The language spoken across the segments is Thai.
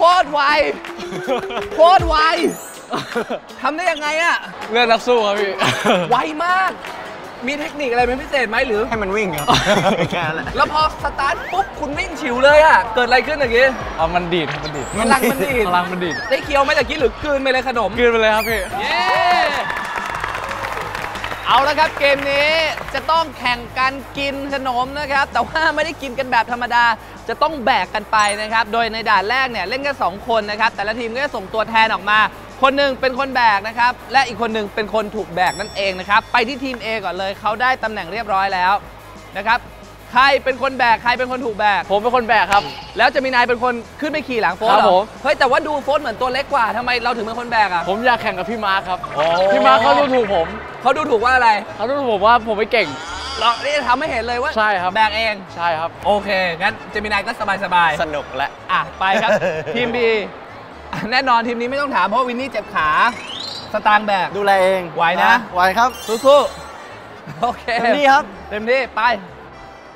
คตรไว โคตรไว ทำได้ยังไงอะเลือดนักสู้ครับพี่ ไวมาก มีเทคนิคอะไรเป็นพิเศษไหมหรือ ให้มันวิ่งครับแค่นั้นแหละแล้วพอสตาร์ทปุ๊บคุณวิ่งฉิวเลยอะเกิดอะไรขึ้นเมื่อกี้เอามันดีดครับมันดีดพลังมันดีดพลังมันดีดได้เคี้ยวไหมตะกี้หรือ กลืนไปเลยขนม กลืนไปเลยครับพี่ เย้ เอาละครับเกมนี้จะต้องแข่งกันกินขนมนะครับ แต่ว่าไม่ได้กินกันแบบธรรมดา จะต้องแบกกันไปนะครับ โดยในด่านแรกเนี่ยเล่นกัน2คนนะครับ แต่ละทีมก็จะส่งตัวแทนออกมา คนหนึ่งเป็นคนแบกนะครับ และอีกคนหนึ่งเป็นคนถูกแบกนั่นเองนะครับ ไปที่ทีม A ก่อนเลยเขาได้ตำแหน่งเรียบร้อยแล้วนะครับใครเป็นคนแบกใครเป็นคนถูกแบก ผมเป็นคนแบกครับ แล้วจะมีนายเป็นคนขึ้นไปขี่หลังโฟนครับเหรผอมเฮ้ยแต่ว่าดูโฟนเหมือนตัวเล็กกว่าทำไมเราถึงเป็นคนแบกอะ ผมอยากแข่งกับพี่มาร์คครับ พี่มาร์คเขาดูถูกผม เขาดูถูกว่าอะไรเขาดูถูกผมว่าผมไม่เก่งเรานี่ทำให้เห็นเลยว่าใช่ครับแบกเอง ใช่ครับ โอเค งั้นเจมินายก็สบายสบายๆสนุกและอะ ไปครับ ทีมบีแน่นอนทีมนี้ไม่ต้องถามเพราะวินนี่เจ็บขา สตางค์แบกดูแลเองไหวนะไหวครับสู้ๆโอเคเต็มที่ครับเต็มที่ไป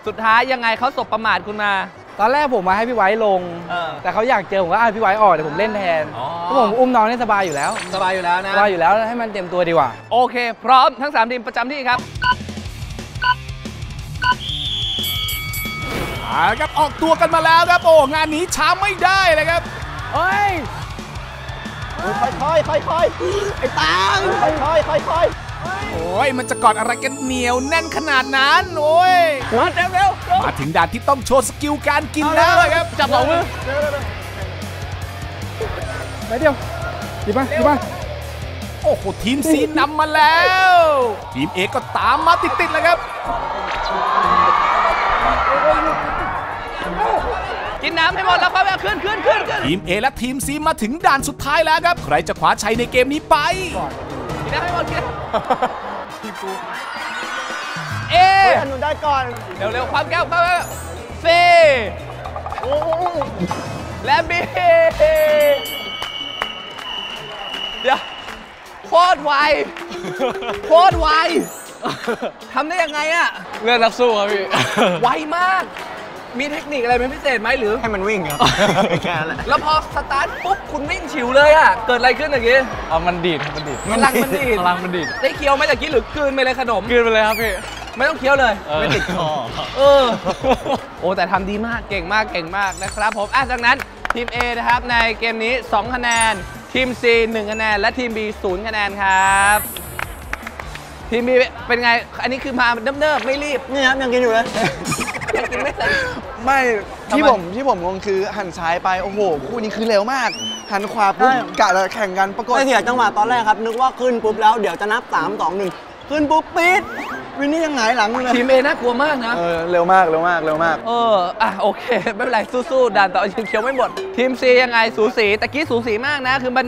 สุดท้ายยังไงเขาสบประมาทคุณมา ตอนแรกผมมาให้พี่ไว้ลง เออ แต่เขาอยากเจอผมก็อะพี่ไว้ออกเดี๋ยวผมเล่นแทนอ๋อ เพราะผมอุ้มน้องได้สบายอยู่แล้วสบายอยู่แล้วนะ สบายอยู่แล้วให้มันเต็มตัวดีกว่า โอเค พร้อมทั้ง 3 ทีมประจำที่ครับ เอาละครับออกตัวกันมาแล้วครับโอ้งานนี้ช้าไม่ได้เลยครับ เฮ้ย ค่อยๆค่อยๆไอ้ตังค่อยๆค่อย โอ้ยมันจะกอดอะไรกันเหนียวแน่นขนาดนั้นโอ้ยมาเร็วเร็วเร็วมาถึงด่านที่ต้องโชว์สกิลการกินแล้วอะครับจับสองมือไปเดียวหยิบมาหยิบมาโอ้โหทีมซีนำมาแล้ว ทีมเอก็ตามมาติดๆเลยครับ กินน้ำให้หมดแล้วครับเอาขึ้นขึ้นขึ้นขึ้นทีม A และทีม C มาถึงด่านสุดท้ายแล้วครับ ใครจะคว้าชัยในเกมนี้ไปกิ นน้ำให้หมดกินเอๆอันนู้นได้ก่อน เร็วเร็วความแก้วความแก้วเซและบีเดี๋ยวโคตรไวโคตรไวทำได้ยังไงอะเลือดนักสู้ครับพี่ ไวมาก มีเทคนิคอะไรเป็นพิเศษไหมหรือ ให้มันวิ่งครับ แค่นั้นแหละแล้วพอสตาร์ทปุ๊บคุณวิ่งฉิวเลยอะเกิดอะไรขึ้นเมื่อกี้ เอามันดีดครับมันดีดพลังมันดีด พลังมันดีดได้เคี้ยวไหมตะกี้หรือกลืนไปเลยขนม กลืนไปเลยครับพี่ ไม่ต้องเคี้ยวเลยเออไม่ติดคอเออ โอ้ แต่ทำดีมาก เก่งมาก เก่งมากนะครับผม อะจากนั้นทีม A นะครับในเกมนี้ 2 คะแนน ทีม C 1 คะแนน และทีม B 0 คะแนนครับ ทีม B เป็นไง อันนี้คือมาเนิบๆไม่รีบนี่ครับยังกินอยู่เลย ยังกินไม่เสร็จไม่ที่ทำไมผมที่ผมงงคือหันซ้ายไปโอ้โหคู่นี้คือเร็วมาก หันขวาปุ๊บใช่ กะจะแข่งกันปรากฏ ไม่เสียจังหวะตอนแรกครับ นึกว่าขึ้นปุ๊บแล้วเดี๋ยวจะนับ 3 2 1 ขึ้นปุ๊บปี๊ดวินนี่ยังไงหลังเลย ทีม A น่ากลัวมากนะ เออเร็วมากเร็วมากเร็วมาก เออ อะ โอเค ไม่เป็นไร สู้ๆด่านต่อยังเคี้ยวไม่หมด ทีม C ยังไง สูสี ตะกี้สูสีมากนะ คือมัน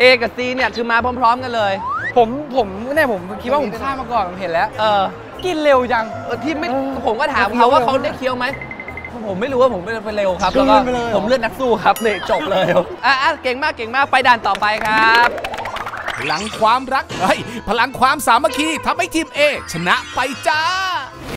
A กับ C เนี่ย คือมาพร้อมๆกันเลย ผมผมเนี่ยผมคิดว่าผมข้ามมาก่อนผมเห็นแล้ว เออ กินเร็วจัง เออที่ไม่เออผมก็ถามเคี้ยวเขาว่าเร็วเขาได้เคี้ยวไหมผมไม่รู้ว่าผมเป็นเร็วครับแล้วก็กลืนไปเลยเหรอผมเลือดนักสู้ครับเนี่ยจบเลยอะอะเก่งมากเก่งมากไปด่านต่อไปครับพลังความรักเฮ้ยพลังความสามัคคีทำให้ทีม A ชนะไปจ้า